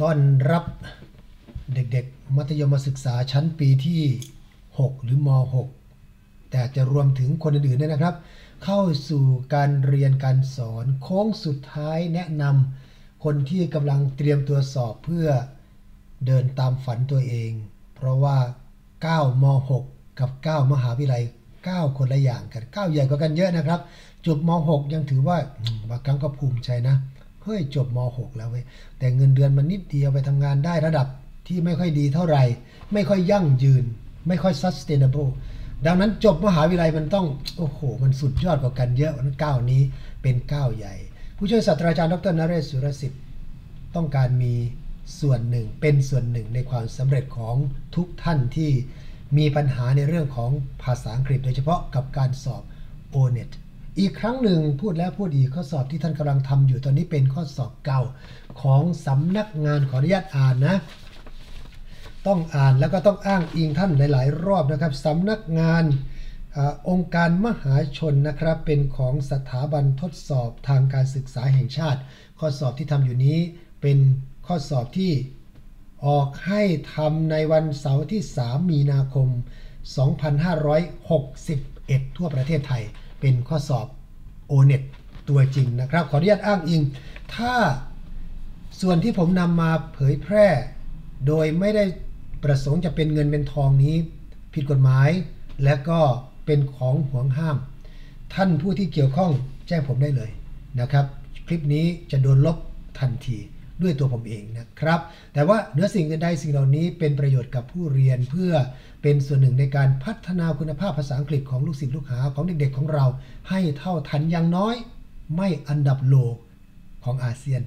ต้อนรับเด็กๆ มัธยมศึกษาชั้นปีที่ 6 หรือม .6 แต่จะรวมถึงคนอื่นๆด้วยนะครับ เข้าสู่การเรียนการสอนโค้งสุดท้ายแนะนำคนที่กำลังเตรียมตัวสอบเพื่อเดินตามฝันตัวเอง เพราะว่า 9 ม .6 กับ 9 มหาวิทยาลัย 9 คนละอย่างกัน 9 ใหญ่กว่ากันเยอะนะครับ จบม .6 ยังถือว่าบางครั้งก็ภูมิใจนะ ฮ้ยจบม .6 แล้วเว้ยแต่เงินเดือนมันนิดเดียวไปทำงานได้ระดับที่ไม่ค่อยดีเท่าไหร่ ไม่ค่อยยั่งยืน ไม่ค่อย sustainable ดังนั้นจบมหาวิทยาลัยมันต้อง โอ้โห มันสุดยอดกว่ากันเยอะนั้นก้าวนี้เป็นก้าวใหญ่ ผู้ช่วยศาสตราจารย์ดรนเรศสุรสิทธิ์ต้องการมีส่วนหนึ่งเป็นส่วนหนึ่งในความสำเร็จของทุกท่านที่มีปัญหาในเรื่องของภาษาอังกฤษ โดยเฉพาะกับการสอบ O-NET อีกครั้งหนึ่งพูดแล้วพูดอีกข้อสอบที่ท่านกำลังทำอยู่ตอนนี้เป็นข้อสอบเก่าของสำนักงานขออนุญาตอ่านนะ ต้องอ่านแล้วก็ต้องอ้างอิงท่านหลาย ๆ รอบนะครับสำนักงานอองค์การมหาชนนะครับเป็นของสถาบันทดสอบทางการศึกษาแห่งชาติ ข้อสอบที่ทำอยู่นี้เป็นข้อสอบที่ออกให้ทำในวันเสาร์ที่ 3 มีนาคม 2561 ทั่วประเทศไทย เป็นข้อสอบ O-NET ตัวจริงนะครับ ขออนุญาตอ้างอิง ถ้าส่วนที่ผมนำมาเผยแพร่ โดยไม่ได้ประสงค์จะเป็นเงินเป็นทองนี้ ผิดกฎหมาย และก็เป็นของห่วงห้าม ท่านผู้ที่เกี่ยวข้องแจ้งผมได้เลยนะครับ คลิปนี้จะโดนลบทันที ด้วยตัวผมเองนะครับ แต่ว่าเนื้อสิ่งใดสิ่งเหล่านี้เป็นประโยชน์กับผู้เรียนเพื่อเป็นส่วนหนึ่งในการพัฒนาคุณภาพภาษาอังกฤษของลูกศิษย์ลูกหาของเด็กๆของเรา ให้เท่าทันอย่างน้อย ไม่อันดับโหล่ของอาเซียน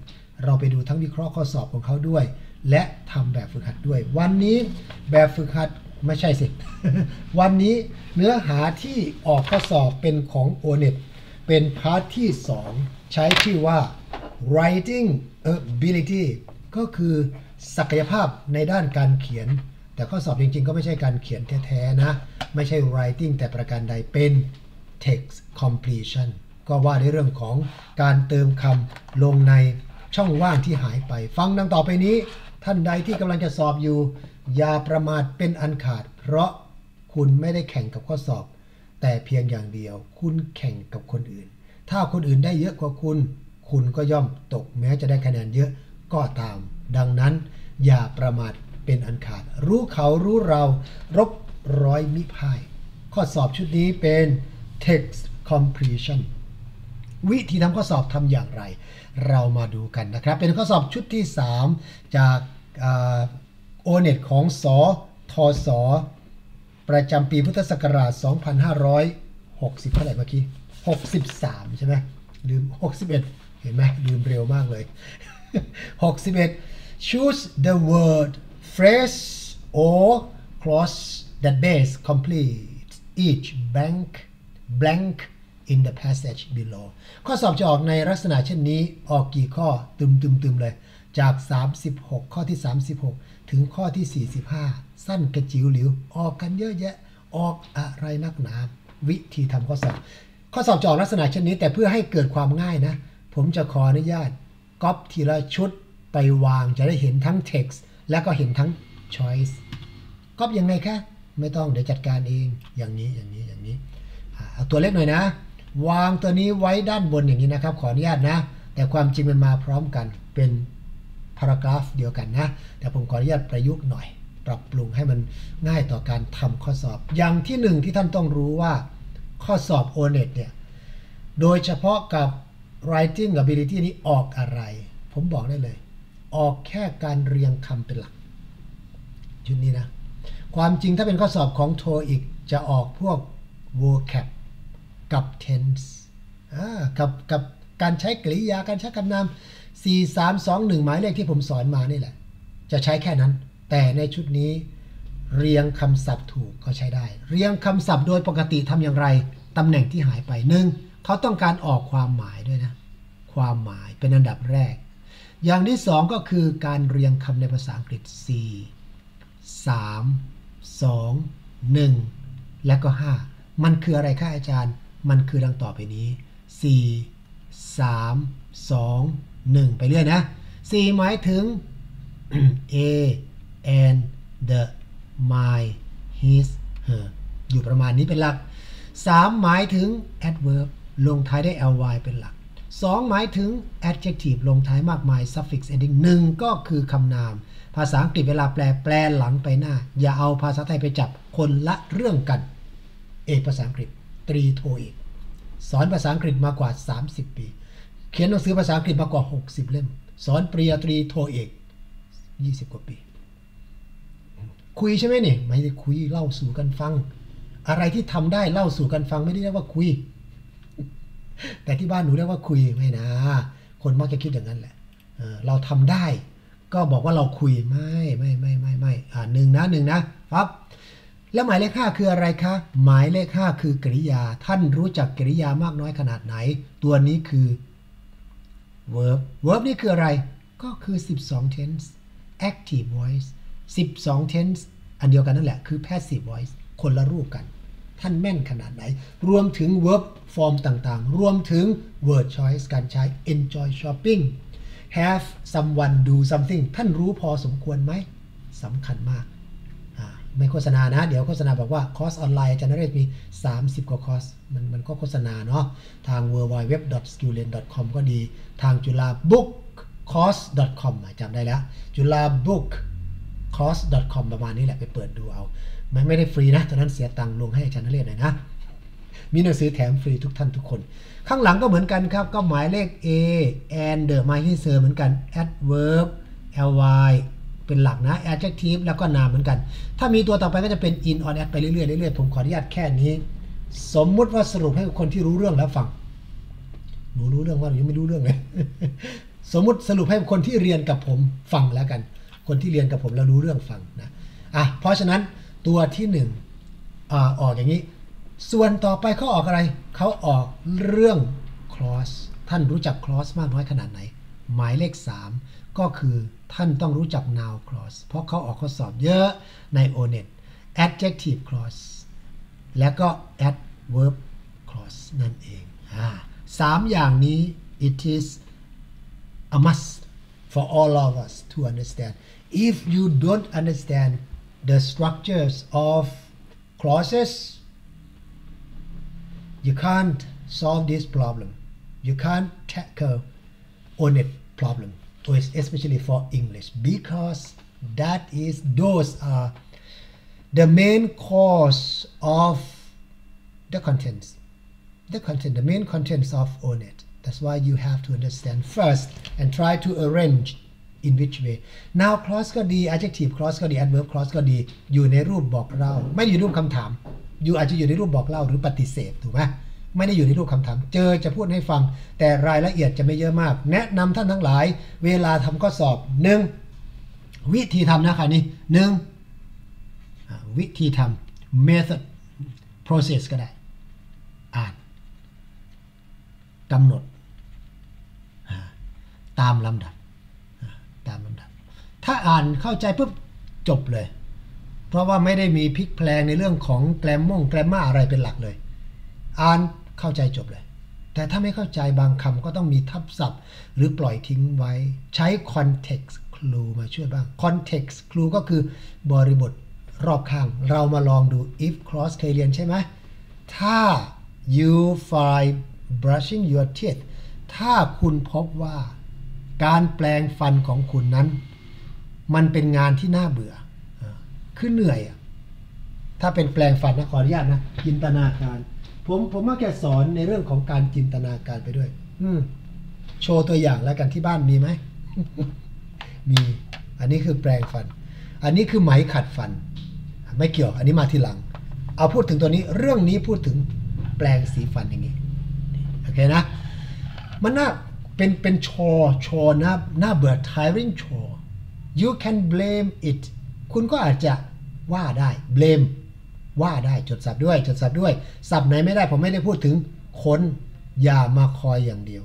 เราไปดูทั้งวิเคราะห์ข้อสอบของเขาด้วย และทำแบบฝึกหัดด้วย วันนี้แบบฝึกหัดไม่ใช่สิ วันนี้เนื้อหาที่ออกข้อสอบเป็นของ o n e t เป็น part ที่ 2 ใช้ชื่อว่า writing ability ก็คือศักยภาพในด้านการเขียน แต่ข้อสอบจริงๆ ก็ไม่ใช่การเขียนแท้ๆนะ ไม่ใช่ writing แต่ประการใดเป็น text completion ก็ว่าในเรื่องของการเติมคำลงในช่องว่างที่หายไป ฟังดังต่อไปนี้ ท่านใดที่กำลังจะสอบอยู่ อย่าประมาทเป็นอันขาด เพราะคุณไม่ได้แข่งกับข้อสอบ แต่เพียงอย่างเดียว คุณแข่งกับคนอื่น ถ้าคนอื่นได้เยอะกว่าคุณ คุณก็ย่อมตกแม้จะได้คะแนนเยอะก็ตาม ดังนั้น อย่าประมาทเป็นอันขาด รู้เขารู้เรารบร้อยมิพาย ข้อสอบชุดนี้เป็น text completion วิธีทำข้อสอบทำอย่างไร เรามาดูกันนะครับ เป็นข้อสอบชุดที่ 3 จากโอเน็ตของสอทอสอประจำปีพุทธศักราช 2560 เท่าไหร่เมื่อกี้ 63 ใช่ไหมลืม 61 เห็นไหมลืมเร็วมากเลย 61 choose the word phrase or clause that best complete each blank blank in the passage below ข้อสอบจะออกในลักษณะเช่นนี้ ออกกี่ข้อตึมตึมตึมเลย จาก 36 ข้อที่ 36 ถึงข้อที่ 45 สั้นกระจิ๋วหลิว ออกกันเยอะแยะ ออกอะไรนักหนา วิธีทำข้อสอบ ข้อสอบจะออกลักษณะเช่นนี้ แต่เพื่อให้เกิดความง่ายนะ ผมจะขออนุญาตก๊อปทีละชุดไปวางจะได้เห็นทั้ง text และก็เห็นทั้ง choice ก๊อปยังไงคะไม่ต้องเดี๋ยวจัดการเองอย่างนี้อย่างนี้อย่างนี้เอาตัวเล็กหน่อยนะ วางตัวนี้ไว้ด้านบนอย่างนี้นะครับ ขออนุญาตนะ แต่ความจริงมันมาพร้อมกันเป็นพารากราฟเดียวกันนะ แต่ผมขออนุญาตประยุกต์หน่อย ปรับปรุงให้มันง่ายต่อการทำข้อสอบ อย่างที่หนึ่งที่ท่านต้องรู้ว่าข้อสอบ O-NET เนี่ยโดยเฉพาะกับ writing ability นี้ออกอะไร ผมบอกได้เลย ออกแค่การเรียงคำเป็นหลักชุดนี้นะ ความจริงถ้าเป็นข้อสอบของ TOEIC จะออกพวก vocab กับ tense กับกับการใช้กริยาการใช้คำนาม 4 3 2 1 หมายเลขที่ผมสอนมานี่แหละ จะใช้แค่นั้น แต่ในชุดนี้เรียงคำศัพท์ถูกก็ใช้ได้ เรียงคำศัพท์โดยปกติทำอย่างไรตำแหน่งที่หายไปหนึ่งเขาต้องการออกความหมายด้วยนะ ความหมายเป็นอันดับแรก อย่างที่สองก็คือการเรียงคำในภาษาอังกฤษ 4 3 2 1 และก็ 5 มันคืออะไรคะอาจารย์ มันคือดังต่อไปนี้ 4 3 2 1 ไปเรื่อยนะ 4 หมายถึง a and the my his her อยู่ประมาณนี้เป็นหลัก 3 หมายถึง adverb ลงท้ายได้วย ly เป็นหลัก 2 หมายถึง adjective ลงท้ายมากมาย suffix ending 1 ก็คือคำนาม ภาษาอังกฤษเวลาแปลแปลหลังไปหน้า อย่าเอาภาษาไทยไปจับคนละเรื่องกัน เอกภาษาอังกฤษ ตรีโทเอก สอนภาษาอังกฤษมากว่า 30 ปี เขียนหนังสือภาษาอังกฤษมากว่า 60 เล่ม สอนปริญญาตรีโทเอก 20 กว่าปี คุยใช่ไหมเนี่ยไม่ได้คุยเล่าสู่กันฟัง อะไรที่ทำได้เล่าสู่กันฟังไม่ได้เรียกว่าคุย แต่ที่บ้านหนูเรียกว่าคุยไม่นะ คนมักจะคิดอย่างนั้นแหละเราทำได้ ก็บอกว่าเราคุยไม่ไม่ไม่ไม่ไม่อ่าหนึ่งนะหนึ่งนะครับ แล้วหมายเลขห้าคืออะไรคะ หมายเลขห้าคือกริยา ท่านรู้จักกริยามากน้อยขนาดไหน ตัวนี้คือ verb verb นี่คืออะไร ก็คือ 12 tense active voice 12 tense อันเดียวกันนั่นแหละ คือ passive voice คนละรูปกัน ท่านแม่นขนาดไหน รวมถึง verb form ต่างๆ รวมถึง word choice การใช้ enjoy shopping have someone do something ท่านรู้พอสมควรไหมสำคัญมากอ่าไม่โฆษณานะ เดี๋ยวโฆษณาบอกว่า คอร์สออนไลน์อาจารย์นเรศมี 30 กว่าคอร์ส มันมันก็โฆษณาเนาะ ทาง w w w s k i l l e n c o m ก็ดี ทางจุฬา book course com อะจำได้แล้ว จุฬา book course com ประมาณนี้แหละไปเปิดดูเอา มันไม่ได้ฟรีนะตอนนั้นเสียตังค์ลงให้อาจารย์นเรศหน่อยนะมีหนังสือแถมฟรีทุกท่านทุกคน ข้างหลังก็เหมือนกันครับ ก็หมายเลข a and the my his her เหมือนกัน adverb ly เป็นหลักนะ adjective แล้วก็นามเหมือนกัน ถ้ามีตัวต่อไปก็จะเป็น in on at ไปเรื่อยๆเรื่อยๆผมขออนุญาตแค่นี้ สมมุติว่าสรุปให้คนที่รู้เรื่องแล้วฟังหนูรู้เรื่องว่าหนูยังไม่รู้เรื่องเลยสมมุติสรุปให้คนที่เรียนกับผมฟังแล้วกัน คนที่เรียนกับผมแล้วรู้เรื่องฟังนะอะเพราะฉะนั้น ตัวที่หนึ่งอออกอย่างนี้ ส่วนต่อไปเขาออกอะไร เขาออกเรื่อง clause ท่านรู้จัก clause มากน้อยขนาดไหน หมายเลข 3 ก็คือท่านต้องรู้จัก noun clause เพราะเขาออกข้อสอบเยอะใน ONET adjective clause แล้วก็ adverb clause นั่นเองอสามอย่างนี้ it is a must for all of us to understand if you don't understand the structures of clauses you can't solve this problem. You can't tackle on it problem especially for english because that is those are the main cause of the contents. The content the main contents of onet that's why you have to understand first and try to arrange in which way now clause ก็ดี adjective clause ก็ดี adverb clause ก็ดี อยู่ในรูปบอกเล่า ไม่อยู่ในรูปคำถาม อยู่อาจจะอยู่ในรูปบอกเล่าหรือปฏิเสธถูกไหมไม่ได้อยู่ในรูปคำถาม เจอจะพูดให้ฟัง แต่รายละเอียดจะไม่เยอะมาก แนะนำท่านทั้งหลาย เวลาทำข้อสอบหนึ่งวิธีทำนะคะนี่หนึ่งวิธีทำ method process ก็ได้ อ่านกำหนดตามลำดับ ตามลำดับ ถ้าอ่านเข้าใจปุ๊บจบเลย เพราะว่าไม่ได้มีพลิกแพลงในเรื่องของแกรมมงแกรมมาอะไรเป็นหลักเลย อ่านเข้าใจจบเลย แต่ถ้าไม่เข้าใจบางคำก็ต้องมีทับศัพท์ หรือปล่อยทิ้งไว้ใช้ context clue มาช่วยบ้าง context clue ก็คือบริบทรอบข้าง เรามาลองดู if clause เคยเรียนใช่ไหมถ้า you find brushing your teeth ถ้าคุณพบว่า การแปลงฟันของคุณนั้น มันเป็นงานที่น่าเบื่อคือเหนื่อยถ้าเป็นแปลงฟันนะขออนุญาตนะจินตนาการ ผมผมว่าแกสอนในเรื่องของการจินตนาการไปด้วย อืโชว์ตัวอย่างแล้วกันที่บ้านมีไหมมี อันนี้คือแปลงฟัน อันนี้คือไหมขัดฟัน ไม่เกี่ยว อันนี้มาทีหลัง เอาพูดถึงตัวนี้ เรื่องนี้พูดถึงแปลงสีฟันอย่างนี้ โอเคนะ มันน่า เป็นเป็นโชว์โชว์น่าน่าเบื่อ tiring โชว์ you can blame it คุณก็อาจจะว่าได้ blame ว่าได้จดสับด้วยจดสับด้วย สับไหนไม่ได้ผมไม่ได้พูดถึงค้นอย่ามาคอยอย่างเดียว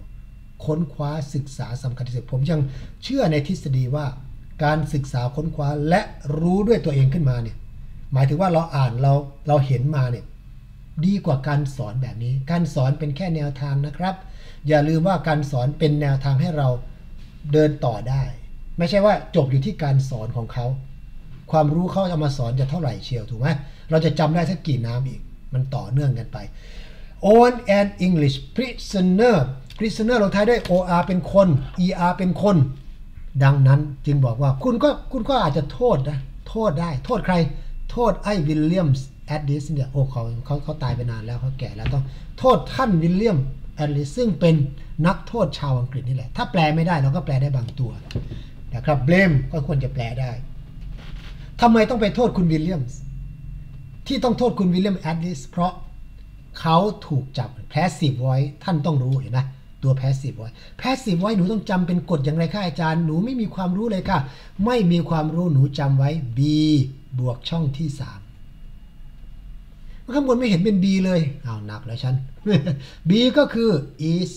ค้นคว้าศึกษาสำคัญที่สุดผมยังเชื่อในทฤษฎีว่า การศึกษาค้นคว้าและรู้ด้วยตัวเองขึ้นมาเนี่ยหมายถึงว่าเราอ่านเราเราเห็นมาเนี่ยดีกว่าการสอนแบบนี้ การสอนเป็นแค่แนวทางนะครับ อย่าลืมว่าการสอนเป็นแนวทางให้เราเดินต่อได้ ไม่ใช่ว่าจบอยู่ที่การสอนของเขา ความรู้เขาจะมาสอนจะเท่าไหร่เชียวถูกไหมเราจะจำได้สักกี่น้ำอีก มันต่อเนื่องกันไป Addis an English prisoner prisoner ลงท้ายด้วย or เป็นคน er เป็นคน ดังนั้นจึงบอกว่าคุณก็คุณก็อาจจะโทษนะ โทษได้ โทษใคร โทษไอ้วิลเลียมส์แอดดิสเนี่ยโอ้เขาเขาเขาตายไปนานแล้วเขาแก่แล้วต้องโทษท่านวิลเลียม แอดดิสซึ่งเป็นนักโทษชาวอังกฤษนี่แหละ ถ้าแปลไม่ได้เราก็แปลได้บางตัวนะครับ blame ก็ควรจะแปลได้ทำไมต้องไปโทษคุณวิลเลียมส์ที่ต้องโทษคุณวิลเลียมแอดดิสเพราะเขาถูกจับ passive voice ท่านต้องรู้เห็นไหมตัว passive voice passive voice หนูต้องจำเป็นกฎอย่างไรคะอาจารย์หนูไม่มีความรู้เลยค่ะ ไม่มีความรู้หนูจำไว้ b บวกช่องที่3ข้างบนไม่เห็นเป็น b เลยอ้าวหนักแล้วฉัน b ก็คือ is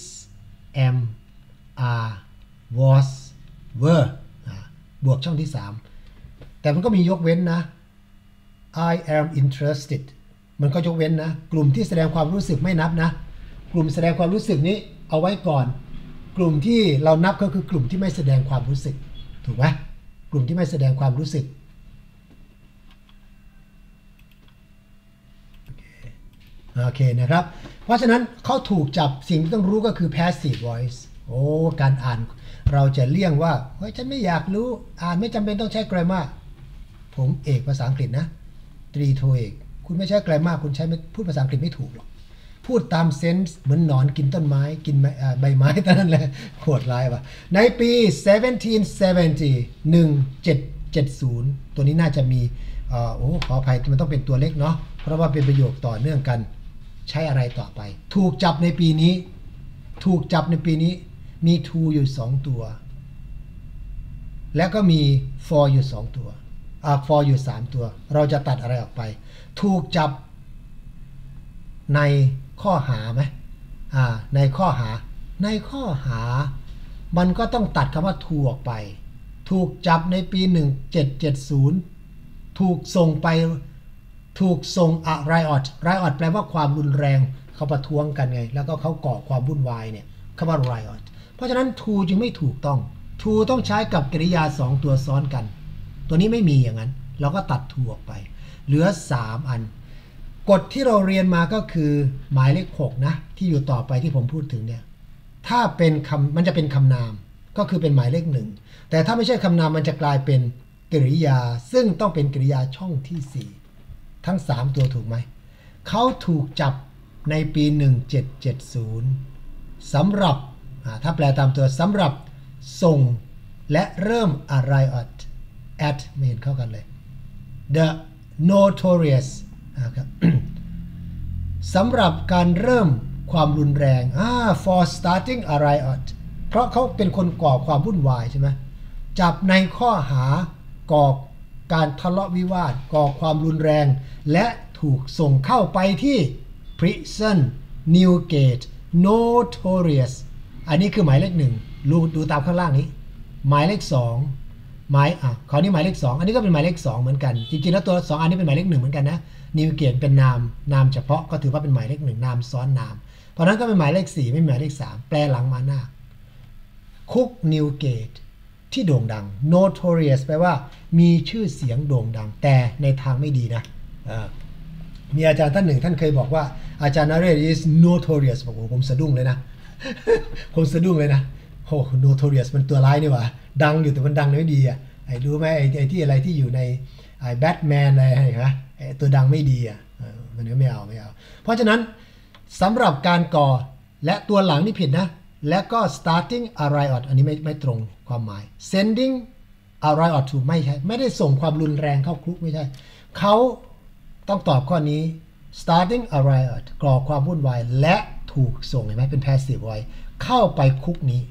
am are was were บวกช่องที่ 3 แต่มันก็มียกเว้นนะ I am interested มันก็ยกเว้นนะ กลุ่มที่แสดงความรู้สึกไม่นับนะ กลุ่มแสดงความรู้สึกนี้เอาไว้ก่อน กลุ่มที่เรานับก็คือกลุ่มที่ไม่แสดงความรู้สึก ถูกไหมกลุ่มที่ไม่แสดงความรู้สึก โอเคนะครับ เพราะฉะนั้นเขาถูกจับสิ่งที่ต้องรู้ก็คือ passive voice โอ้การอ่านเราจะเลี่ยงว่าเฮ้ยฉันไม่อยากรู้อ่านไม่จำเป็นต้องใช้ grammar ผมเอกภาษาอังกฤษนะ ตรีโทเอก คุณไม่ใช้ grammar คุณใช้พูดภาษาอังกฤษไม่ถูกหรอก พูดตามเซนส์เหมือนหนอนกินต้นไม้กินใบไม้เท่านั้นแหละโหดร้ายว่ะ ในปี 1770 1770 ตัวนี้น่าจะมีโอ้ขออภัยมันต้องเป็นตัวเล็กเนาะเพราะว่าเป็นประโยคต่อเนื่องกัน ใช้อะไรต่อไป ถูกจับในปีนี้ ถูกจับในปีนี้ มี to อยู่ 2 ตัว แล้วก็มี for อยู่ 2 ตัวอ่า for อยู่ 3 ตัว เราจะตัดอะไรออกไป ถูกจับในข้อหาไหมอ่า ในข้อหา ในข้อหา มันก็ต้องตัดคำว่าถูออกไป ถูกจับในปี 1770 ถูกส่งไป ถูกส่งอะไรออดไรออดแปลว่าความรุนแรงเขาประท้วงกันไง แล้วก็เขาก่อความวุ่นวายเนี่ยคำว่าไรออดเพราะฉะนั้น to จึงไม่ถูกต้อง to ต้องใช้กับกริยา 2 ตัวซ้อนกัน ตัวนี้ไม่มีอย่างนั้น เราก็ตัด to ออกไป เหลือ 3 อัน กฎที่เราเรียนมาก็คือ หมายเลข 6 นะ ที่อยู่ต่อไปที่ผมพูดถึงเนี่ยถ้าเป็นคำมันจะเป็นคำนามก็คือเป็นหมายเลขหนึ่งแต่ถ้าไม่ใช่คำนามมันจะกลายเป็นกริยา ซึ่งต้องเป็นกริยาช่องที่4 ทั้ง 3 ตัวถูกไหม เขาถูกจับในปี 1770สำหรับ ถ้าแปลตามตัวสำหรับส่งและเริ่มอะไร at at ไม่เห็นเข้ากันเลย the notorious สำหรับการเริ่มความรุนแรงอ่า for starting a riot เพราะเขาเป็นคนก่อความวุ่นวายใช่ไหมจับในข้อหาก่อ การทะเลาะวิวาทก่อความรุนแรง และถูกส่งเข้าไปที่ prison Newgate notorious อันนี้คือหมายเลขหนึ่งดูตามข้างล่างนี้ หมายเลขสองหมายอะคราวนี้หมายเลขสองอันนี้ก็เป็นหมายเลขสองเหมือนกัน จริงๆแล้วตัวสองอันนี้เป็นหมายเลขหนึ่งเหมือนกันนะนิวเกตเป็นนามนามเฉพาะก็ถือว่าเป็นหมายเลขหนึ่งนามซ้อนนาม เพราะนั้นก็เป็นหมายเลขสี่ไม่หมายเลขสามแปลหลังมาหน้าคุกนิวเกต ที่โด่งดัง notorious แปลว่ามีชื่อเสียงโด่งดัง แต่ในทางไม่ดีนะมีอาจารย์ท่านหนึ่งท่านเคยบอกว่าอาจารย์นาเรศ is notorious บอกผมสะดุ้งเลยนะ ผมสะดุ้งเลยนะโอ้ notorious มันตัวร้ายนี่หว่า ดังอยู่แต่มันดังไม่ดีอะไอ้รู้ไหมไอ้ไอ้ที่อะไรที่อยู่ในไอ้แบทแมนอะไรเห็นไหมไอ้ตัวดังไม่ดีอะมันก็ไม่เอาไม่เอา เพราะฉะนั้นสำหรับการก่อและตัวหลังนี่ผิดนะ และก็ starting a riot อันนี้ไม่ไม่ตรงความหมาย sending a riot to ไม่ใช่ ไม่ได้ส่งความรุนแรงเข้าคุกไม่ใช่ เขาต้องตอบข้อนี้ starting a riot ก่อความวุ่นวาย และถูกส่งเห็นไหมเป็น passive voice เข้าไปคุกนี้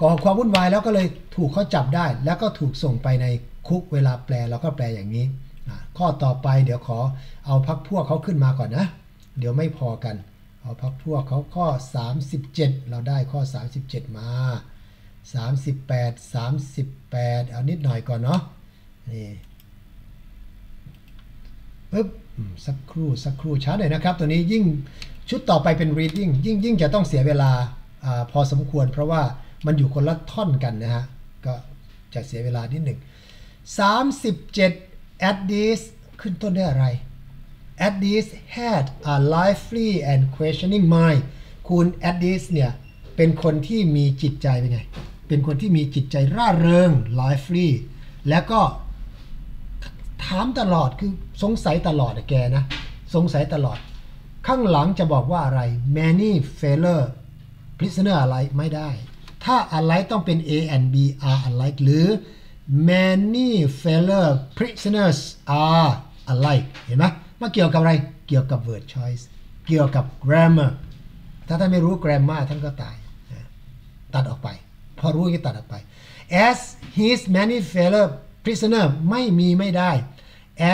ก่อความวุ่นวายแล้วก็เลยถูกเขาจับได้ แล้วก็ถูกส่งไปในคุกเวลาแปลเราก็แปลอย่างนี้ข้อต่อไปเดี๋ยวขอเอาพักพวกเขาขึ้นมาก่อนนะ เดี๋ยวไม่พอกัน เอพักพวกเขาข้อ 37 เราได้ข้อ 37 มา 38 38 เอานิดหน่อยก่อนเนาะนี่ปึ๊บสักครู่สักครู่ช้าหน่อยนะครับ ตัวนี้ยิ่งชุดต่อไปเป็น reading ยิ่งยิ่งจะต้องเสียเวลาอพอสมควร เพราะว่ามันอยู่คนละท่อนกันนะฮะ ก็จะเสียเวลานิดหนึ่ง37 at this ขึ้นต้นด้วยอะไร at this had a lively and questioning mind คุณ at this เนี่ย เป็นคนที่มีจิตใจเป็นไง เป็นคนที่มีจิตใจร่าเริง lively แล้วก็ถามตลอดคือสงสัยตลอดอะแกนะ สงสัยตลอด ข้างหลังจะบอกว่าอะไร many failure prisoner อะไรไม่ได้ ถ้าอะไรต้องเป็น A and B are alike หรือ many failure prisoners are alike เห็นไหม มาเกี่ยวกับอะไรเกี่ยวกับ word choice เกี่ยวกับ grammar ถ้าท่านไม่รู้ grammar ท่านก็ตายตัดออกไป พอรู้ก็ตัดออกไป as his many failure prisoner ไม่มีไม่ได้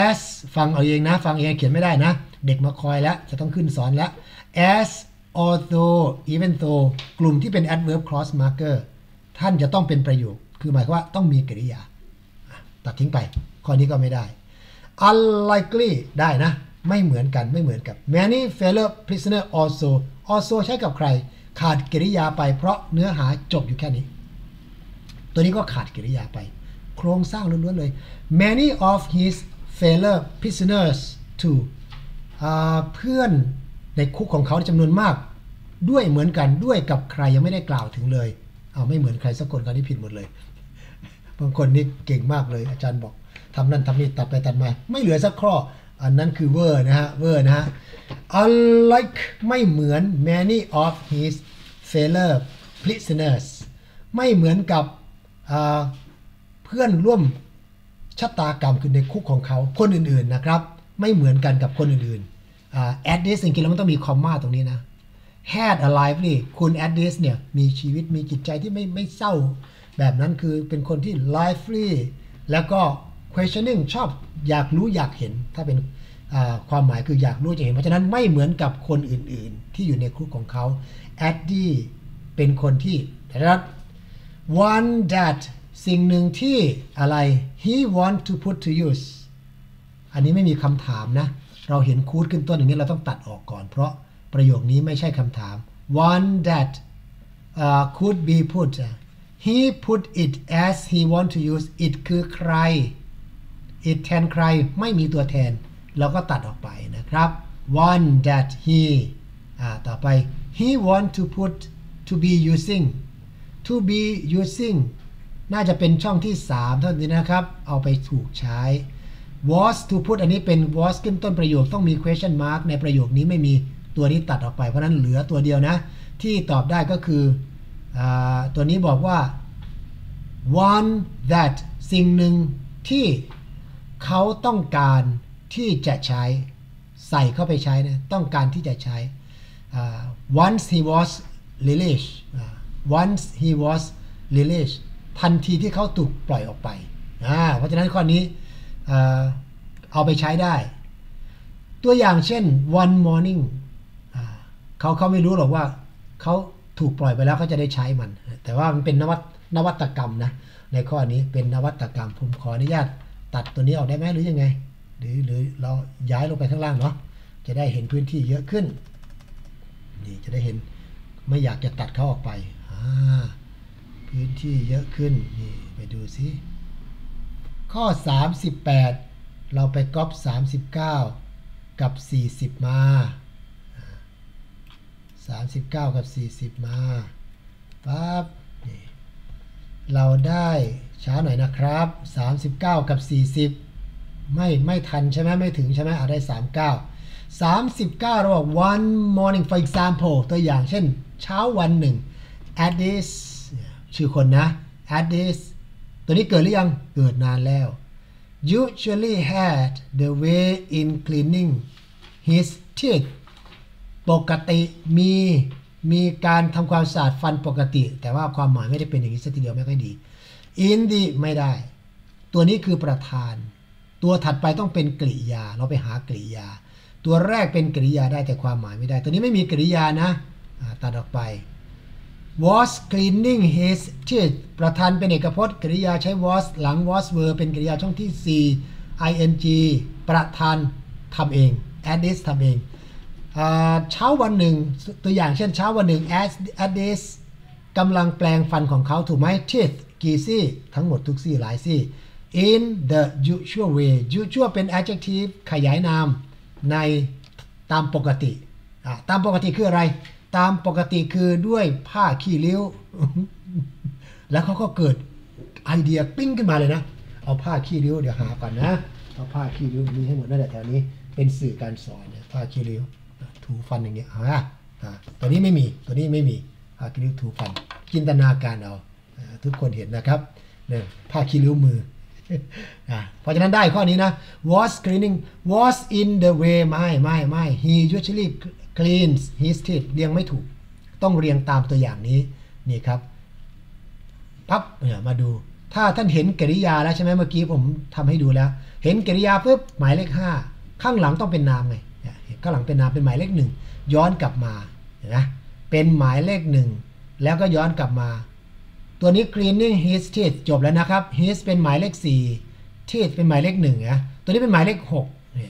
as ฟังเอาเองนะ ฟังเองเขียนไม่ได้นะ เด็กมาคอยแล้ว จะต้องขึ้นสอนแล้ว as although even though กลุ่มที่เป็น adverb clause marker ท่านจะต้องเป็นประโยค คือหมายความว่าต้องมีกริยา ตัดทิ้งไป ข้อนี้ก็ไม่ได้ unlikely ได้นะ ไม่เหมือนกันไม่เหมือนกับ many fellow prisoner also also ใช้กับใคร ขาดกริยาไปเพราะเนื้อหาจบอยู่แค่นี้ ตัวนี้ก็ขาดกริยาไป โครงสร้างล้วนๆเลย many of his fellow prisoners too เพื่อนในคุกของเขาจำนวนมาก ด้วยเหมือนกันด้วยกับใครยังไม่ได้กล่าวถึงเลย เอาไม่เหมือนใครสักคนกันที่ผิดหมดเลย บางคนนี่เก่งมากเลย อาจารย์บอก ทำนั่นทำนี่ตัดไปตัดมา ไม่เหลือสักข้อ อันนั้นคือเวอร์นะฮะเวอร์นะฮะ unlike ไม่เหมือน many of his fellow prisoners ไม่เหมือนกับเพื่อนร่วมชะตากรรมคือในคุกของเขาคนอื่นๆนะครับ ไม่เหมือนกันกับคนอื่นๆ at this จริงๆแล้วมันต้องมีคอมมาตรงนี้นะ had a lively คุณ at this เนี่ยมีชีวิตมีจิตใจที่ไม่ไม่เศร้า แบบนั้นคือเป็นคนที่ lively แล้วก็ questioning ชอบอยากรู้อยากเห็น ถ้าเป็นความหมายคืออยากรู้จะเห็น เพราะฉะนั้นไม่เหมือนกับคนอื่นๆ ที่อยู่ในคุกของเขา Addy เป็นคนที่นะครับ one that สิ่งหนึ่งที่อะไร he want to put to use อันนี้ไม่มีคำถามนะ เราเห็นคูดขึ้นต้นอย่างนี้เราต้องตัดออกก่อน เพราะประโยคนี้ไม่ใช่คำถาม one that uh, could be put he put it as he want to use it คือใคร it แทนใครไม่มีตัวแทน เราก็ตัดออกไปนะครับ one that he อ่าต่อไป he want to put to be using to be using น่าจะเป็นช่องที่ 3 เท่านี้นะครับ เอาไปถูกใช้ was to put อันนี้เป็น was ขึ้นต้นประโยคต้องมี question mark ในประโยคนี้ไม่มีตัวนี้ตัดออกไป เพราะนั้นเหลือตัวเดียวนะ ที่ตอบได้ก็คืออตัวนี้บอกว่า one that สิ่งหนึ่งที่ เขาต้องการที่จะใช้ ใส่เข้าไปใช้นะต้องการที่จะใช้อ่า once he was released อ่า once he was released ทันทีที่เขาถูกปล่อยออกไป เพราะฉะนั้นข้อนี้เอาไปใช้ได้ ตัวอย่างเช่น one morning เขาเขาไม่รู้หรอกว่าเขาถูกปล่อยไปแล้วเขาจะได้ใช้มัน แต่ว่ามันเป็นนวัตนวัตกรรมนะ ในข้อนี้เป็นนวัตกรรม ผมขออนุญาต ตัดตัวนี้ออกได้ไหมหรือยังไง หรือหรือเราย้ายลงไปข้างล่างเนาะจะได้เห็นพื้นที่เยอะขึ้นนี่จะได้เห็นไม่อยากจะตัดเขาออกไปพื้นที่เยอะขึ้นนี่ไปดูซิข้อ 38 เราไปก๊อป39 กับ 40 มา 39 กับ 40 มาปั๊บนี่เราได้ ช้าหน่อยนะครับ 39 กับ 40 ไม่ไม่ทันใช่ไหมไม่ถึงใช่ไหมอาได้ 39 39เราบอก one morning for example ตัวอย่างเช่น เช้าวันหนึ่ง at this ชื่อคนนะ at this ตัวนี้เกิดหรือยัง เกิดนานแล้ว usually had the way in cleaning his teeth ปกติมีมีการทำความสะอาดฟันปกติ แต่ว่าความหมายไม่ได้เป็นอย่างนี้สักทีเดียวไม่ค่อยดี in the ไม่ได้ ตัวนี้คือประธาน ตัวถัดไปต้องเป็นกริยา เราไปหากริยา ตัวแรกเป็นกริยาได้แต่ความหมายไม่ได้ ตัวนี้ไม่มีกริยานะตัดออกไป was cleaning his teeth ประธานเป็นเอกพจน์กริยาใช้ was หลัง was were เป็นกริยาช่องที่ 4 ing ประธานทำเอง at this ทำเองเช้าวันหนึ่งตัวอย่างเช่นเช้าวันหนึ่ง at at this กำลังแปลงฟันของเขาถูกไหม teeth กี่ซี่ทั้งหมดทุกซี่หลายซี่ in the usual way usual เป็น adjective ขยายนามในตามปกติ ตามปกติคืออะไร ตามปกติคือด้วยผ้าขี้ริ้ว แล้วเขาก็เกิดไอเดียปิ้งขึ้นมาเลยนะ เอาผ้าขี้ริ้วเดี๋ยวหาก่อนนะ เอาผ้าขี้ริ้วมีให้หมดนั่นแหละแถวนี้ เป็นสื่อการสอนเนี่ยผ้าขี้ริ้วถูฟันอย่างเงี้ยอ่าตัวนี้ไม่มี ตัวนี้ไม่มีผ้าขี้ริ้วถูฟัน จินตนาการเอา ทุกคนเห็นนะครับเนี่ยผ้าขี้ริ้วมืออ่าเพราะฉะนั้นได้ข้อนี้นะ was cleaning was in the way ไม่ไม่ไม่ he usually cleans his teeth เรียงไม่ถูก ต้องเรียงตามตัวอย่างนี้ นี่ครับพับเนี่ยมาดู ถ้าท่านเห็นกริยาแล้วใช่ไหมเมื่อกี้ผมทำให้ดูแล้ว เห็นกริยาปุ๊บหมายเลข 5 ข้างหลังต้องเป็นนามไงข้างหลังเป็นนามเป็นหมายเลขหนึ่งย้อนกลับมาเห็นไหมเป็นหมายเลขหนึ่งแล้วก็ย้อนกลับมา ตัวนี้ cleaning his teeth จบแล้วนะครับ his เป็นหมายเลข 4 teeth เป็นหมายเลข1นะตัวนี้เป็นหมายเลข6นี่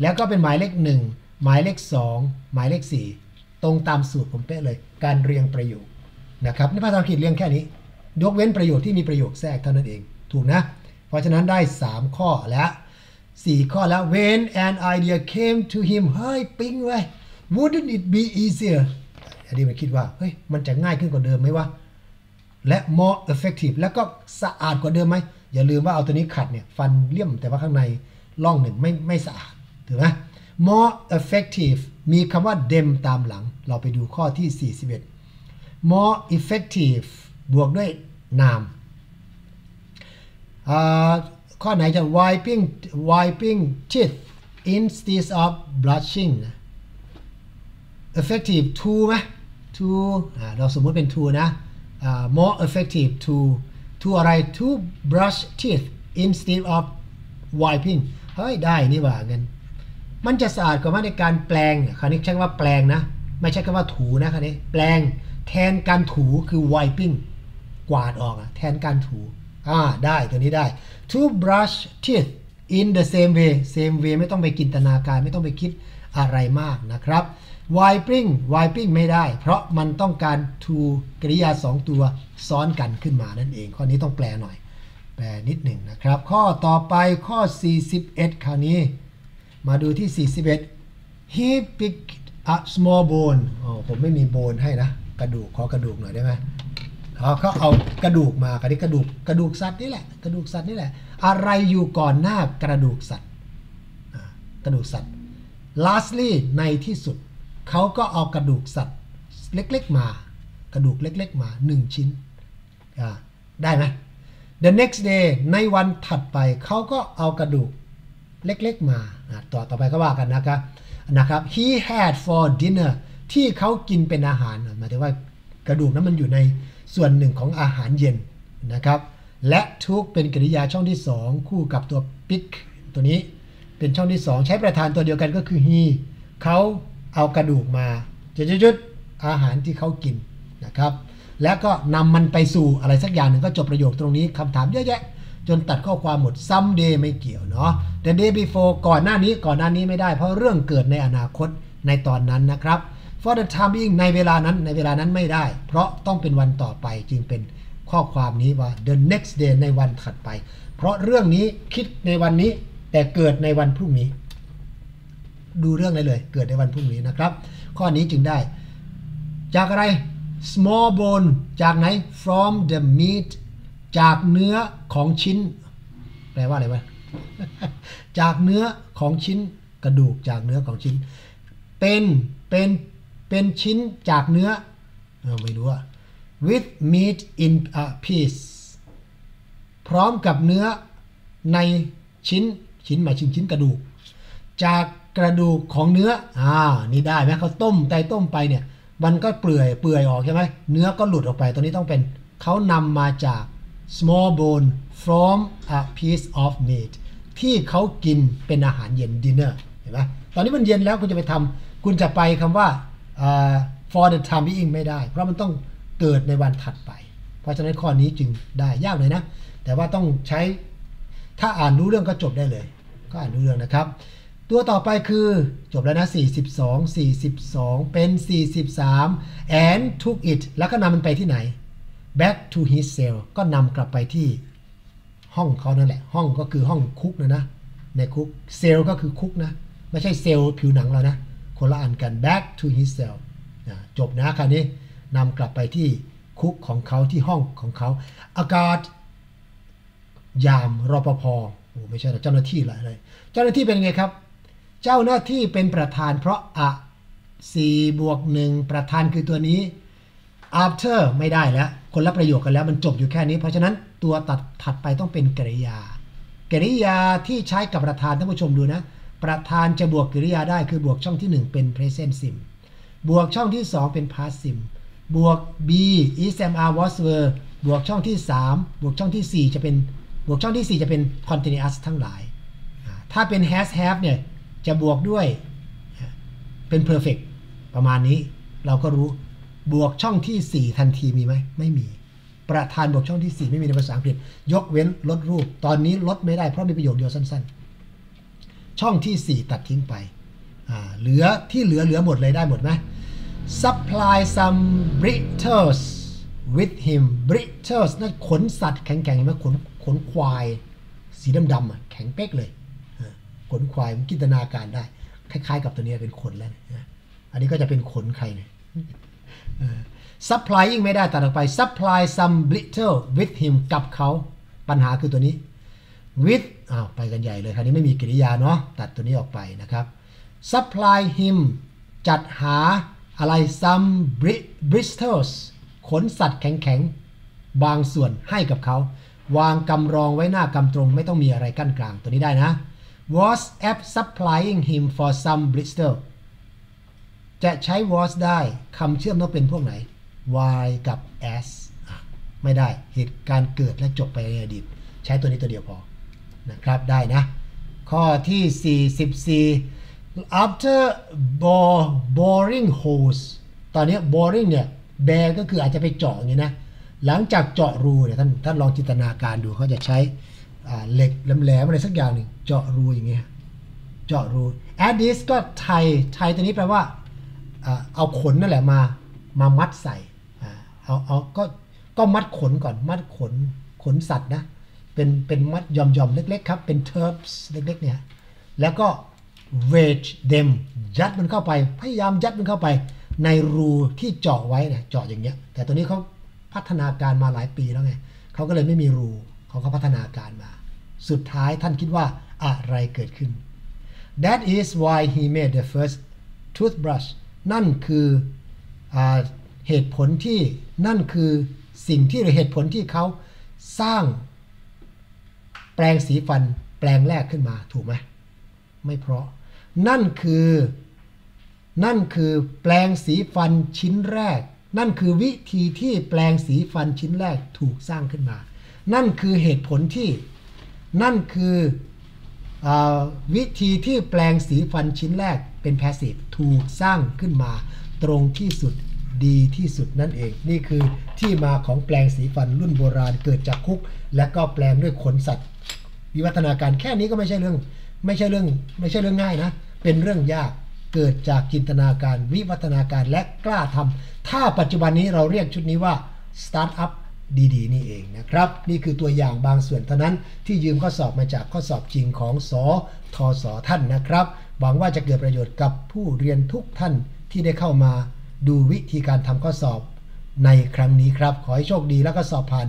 แล้วก็เป็นหมายเลข 1 หมายเลข 2 หมายเลข 4 ตรงตามสูตรผมเป๊ะเลย การเรียงประโยคนะครับในภาษาอังกฤษเรียงแค่นี้ ยกเว้นประโยคที่มีประโยคแทรกเท่านั้นเอง ถูกนะ เพราะฉะนั้นได้ 3 ข้อแล้ว4ข้อแล้ว when an idea came to him เฮ้ยปิ๊งเว้ย wouldn't it be easier อันนี้มันคิดว่า เฮ้ย มันจะง่ายขึ้นกว่าเดิมไหมวะ และ more effective แล้วก็สะอาดกว่าเดิมไหม อย่าลืมว่าเอาตัวนี้ขัดเนี่ย ฟันเลี่ยมแต่ว่าข้างในร่องหนึ่งไม่ไม่สะอาดถูกไหม more effective มีคำว่า dem ตามหลัง เราไปดูข้อที่ 41 more effective บวกด้วยนามข้อไหนจะ wiping wiping teeth instead of brushing effective to ไหม to เราสมมติเป็น to นะ อ่า more effective to to อะไร to brush teeth instead of wiping เฮ้ยได้นี่หว่าเงินมันจะสะอาดกว่ามาในการแปลงคราวนี้ใช้คำว่าแปลงนะ ไม่ใช่คำว่าถูนะคราวนี้แปลงแทนการถูคือ wiping กวาดออกอะแทนการถูอ่าได้ตัวนี้ได้ to brush teeth in the same way same way ไม่ต้องไปจินตนาการไม่ต้องไปคิดอะไรมากนะครับ wiping wiping ไม่ได้ เพราะมันต้องการ to กริยา 2 ตัวซ้อนกันขึ้นมานั่นเอง ข้อนี้ต้องแปลหน่อย แปลนิดหนึ่งนะครับ ข้อต่อไปข้อ 41 คราวนี้ มาดูที่ 41 he picked a small bone อ๋อผมไม่มีโบนให้นะ กระดูกขอกระดูกหน่อยได้ไหมเขาเขาเอากระดูกมาคราวนี้กระดูกกระดูกสัตว์นี่แหละ กระดูกสัตว์นี่แหละ อะไรอยู่ก่อนหน้ากระดูกสัตว์กระดูกสัตว์ lastly ในที่สุด เขาก็เอากระดูกสัตว์เล็กๆมา กระดูกเล็กๆมา 1 ชิ้นได้ไหม the next day ในวันถัดไปเขาก็เอากระดูกเล็กๆมาต่อต่อไปก็ว่ากันนะครับนะครับ he had for dinner ที่เขากินเป็นอาหารหมายถึงว่ากระดูกนั้นมันอยู่ในส่วนหนึ่งของอาหารเย็นนะครับ และทุกเป็นกริยาช่องที่ 2 คู่กับตัว pick ตัวนี้เป็นช่องที่ 2 ใช้ประธานตัวเดียวกันก็คือ he เขา เอากระดูกมาจุดๆอาหารที่เขากินนะครับ แล้วก็นำมันไปสู่อะไรสักอย่างหนึ่งก็จบประโยคตรงนี้คำถามเยอะแยะ จนตัดข้อความหมด someday ไม่เกี่ยวเนาะ the day before ก่อนหน้านี้ก่อนหน้านี้ไม่ได้ เพราะเรื่องเกิดในอนาคตในตอนนั้นนะครับ for the time being ในเวลานั้นในเวลานั้นไม่ได้ เพราะต้องเป็นวันต่อไปจึงเป็นข้อความนี้ว่า the next day ในวันถัดไป เพราะเรื่องนี้คิดในวันนี้แต่เกิดในวันพรุ่งนี้ ดูเรื่องได้เลย เกิดในวันพรุ่งนี้นะครับ ข้อนี้จึงได้ จากอะไร small bone จากไหน from the meat จากเนื้อของชิ้น แปลว่าอะไรวะ จากเนื้อของชิ้นกระดูกจากเนื้อของชิ้น เป็นเป็นเป็นชิ้นจากเนื้ออไม่รู้อะ with meat in a piece พร้อมกับเนื้อในชิ้นชิ้นหมายถึงชิ้นกระดูก จาก กระดูกของเนื้ออ่านี่ได้ไหมเขาต้มไตต้มไปเนี่ย มันก็เปื่อยเปื่อยออกใช่ไหมเนื้อก็หลุดออกไปตัวนี้ต้องเป็นเขานำมาจาก small bone from a piece of meat ที่เขากินเป็นอาหารเย็น dinner เห็นไหมตอนนี้มันเย็นแล้วคุณจะไปทำคุณจะไปคำว่าอ่า for the time being ไม่ได้ เพราะมันต้องเกิดในวันถัดไป เพราะฉะนั้นข้อนี้จึงได้ยากเลยนะ แต่ว่าต้องใช้ถ้าอ่านรู้เรื่องก็จบได้เลย ก็อ่านรู้เรื่องนะครับ ตัวต่อไปคือจบแล้วนะ 42 42 เป็น 43 and took it แล้วก็นำมันไปที่ไหน back to his cell ก็นำกลับไปที่ห้องเขานั่นแหละ ห้องก็คือห้องคุกนะนะ ในคุก เซลก็คือคุกนะ ไม่ใช่เซลล์ผิวหนังเรานะ คนละอันกัน back to his cell จบนะคราวนี้นำกลับไปที่คุกของเขาที่ห้องของเขา อากาศ ยามรปภโอ้ไม่ใช่เจ้าหน้าที่อะไรเลยเจ้าหน้าที่เป็นไงครับ เจ้าหน้าที่เป็นประธานเพราะอะ4บวก1ประธานคือตัวนี้ after ไม่ได้แล้ว คนละประโยคกันแล้วมันจบอยู่แค่นี้ เพราะฉะนั้นตัวตัดถัดไปต้องเป็นกริยา กริยาที่ใช้กับประธานท่านผู้ชมดูนะ ประธานจะบวกกริยาได้คือบวกช่องที่ 1 เป็น present sim บวกช่องที่ 2 เป็น past sim บวก b is am are was were บวกช่องที่ 3 บวกช่องที่ 4 จะเป็นบวกช่องที่ 4 จะเป็น continuous ทั้งหลาย ถ้าเป็น has have เนี่ย จะบวกด้วยเป็น perfect ประมาณนี้ เราก็รู้บวกช่องที่ 4 ทันทีมีไหมไม่มี ประธานบวกช่องที่ 4 ไม่มีในภาษาอังกฤษ ยกเว้นลดรูป ตอนนี้ลดไม่ได้เพราะมีประโยคเดียวสั้น ๆ ช่องที่ 4 ตัดทิ้งไปเหลือที่เหลือเหลือหมดเลยได้หมดไหม supply some brittles with him brittles นั่นขนสัตว์แข็งๆเห็นไหมขนขนควาย สีดำๆแข็งเป๊กเลย ขนควายมันจินตนาการได้ คล้ายๆ กับตัวนี้เป็นขนแล้วนะอันนี้ก็จะเป็นขนใครเนี่ย supplying ไม่ได้ตัดออกไป supply some brittle with him กับเขาปัญหาคือตัวนี้ with อ้าวไปกันใหญ่เลยคราวนี้ไม่มีกริยาเนาะตัดตัวนี้ออกไปนะครับ supply him จัดหาอะไร some bristles ขนสัตว์แข็งๆ บางส่วนให้กับเขา วางกำรองไว้หน้ากำตรงไม่ต้องมีอะไรกั้นกลางตัวนี้ได้นะ was app supplying him for some bristol จะใช้ was ได้คำเชื่อมต้องเป็นพวกไหน y กับ s ไม่ได้เหตุการณ์เกิดและจบไปในอดีต ใช้ตัวนี้ตัวเดียวพอนะครับได้นะ ข้อที่ 44 after boring holes ตอนนี้ boring เนี่ย bear ก็คืออาจจะไปเจาะอย่างนี้นะ หลังจากเจาะรูเนี่ยท่านท่านลองจินตนาการดูเขาจะใช้ เหล็กแหลมๆอะไรสักอย่างหนึ่งเจาะรูอย่างเงี้ยเจาะรู add this ก็ไทยไทยตัวนี้แปลว่าเอาขนนั่นแหละมามามัดใส่เอาเอาก็ก็มัดขนก่อนมัดขนขนสัตว์นะเป็นเป็นมัดยอมยอมเล็กๆครับ เป็น terps เล็กๆเนี่ยแล้วก็ wedge them ยัดมันเข้าไป พยายามยัดมันเข้าไปในรูที่เจาะไว้เนี่ยเจาะอย่างเงี้ย แต่ตัวนี้เขาพัฒนาการมาหลายปีแล้วไงเขาก็เลยไม่มีรูเขาก็พัฒนาการมา สุดท้ายท่านคิดว่าอะไรเกิดขึ้น That is why he made the first toothbrush นั่นคืออเหตุผลที่นั่นคือสิ่งที่หรือเหตุผลที่เขาสร้างแปลงสีฟันแปลงแรกขึ้นมาถูกไหมไม่เพราะ นั่นคือ นั่นคือแปลงสีฟันชิ้นแรก นั่นคือวิธีที่แปลงสีฟันชิ้นแรกถูกสร้างขึ้นมา นั่นคือเหตุผลที่ นั่นคืออวิธีที่แปลงสีฟันชิ้นแรกเป็นแพสซีฟถูกสร้างขึ้นมาตรงที่สุดดีที่สุดนั่นเอง นี่คือที่มาของแปลงสีฟันรุ่นโบราณเกิดจากคุก และก็แปลงด้วยขนสัตว์ วิวัฒนาการแค่นี้ก็ไม่ใช่เรื่อง ไม่ใช่เรื่องไม่ใช่เรื่องง่ายนะ เป็นเรื่องยากเกิดจากจินตนาการวิวัฒนาการและกล้าทำถ้าปัจจุบันนี้เราเรียกชุดนี้ว่าสตาร์ทอัพ ดีๆ นี่เองนะครับ นี่คือตัวอย่างบางส่วนเท่านั้นที่ยืมข้อสอบมาจากข้อสอบจริงของสอทอสอท่านนะครับ หวังว่าจะเกิดประโยชน์กับผู้เรียนทุกท่านที่ได้เข้ามาดูวิธีการทำข้อสอบในครั้งนี้ครับ ขอให้โชคดีแล้วก็สอบผ่าน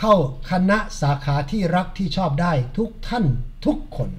เข้าคณะสาขาที่รักที่ชอบได้ทุกท่านทุกคน